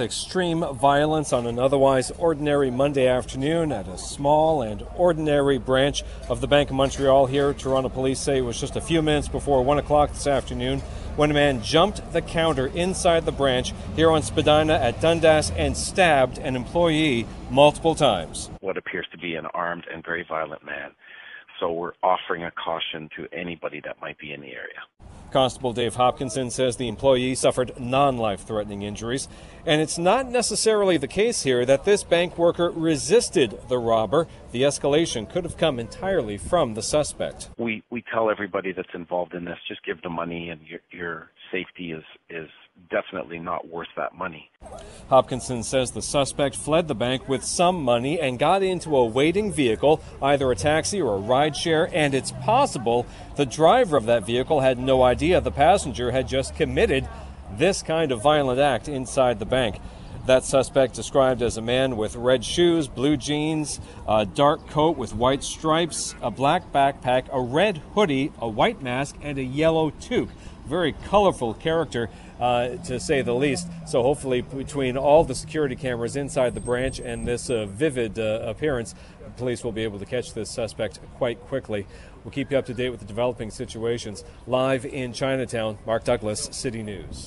Extreme violence on an otherwise ordinary Monday afternoon at a small and ordinary branch of the Bank of Montreal here. Toronto police say it was just a few minutes before 1 o'clock this afternoon when a man jumped the counter inside the branch here on Spadina at Dundas and stabbed an employee multiple times. What appears to be an armed and very violent man. So we're offering a caution to anybody that might be in the area. Constable Dave Hopkinson says the employee suffered non life threatening injuries. And it's not necessarily the case here that this bank worker resisted the robber. The escalation could have come entirely from the suspect. We, we tell everybody that's involved in this just give the money and your, your safety is, is definitely not worth that money. Hopkinson says the suspect fled the bank with some money and got into a waiting vehicle, either a taxi or a rideshare, and it's possible the driver of that vehicle had no idea the passenger had just committed this kind of violent act inside the bank. That suspect described as a man with red shoes, blue jeans, a dark coat with white stripes, a black backpack, a red hoodie, a white mask, and a yellow toque. Very colorful character, uh, to say the least. So, hopefully, between all the security cameras inside the branch and this uh, vivid uh, appearance, police will be able to catch this suspect quite quickly. We'll keep you up to date with the developing situations. Live in Chinatown, Mark Douglas, City News.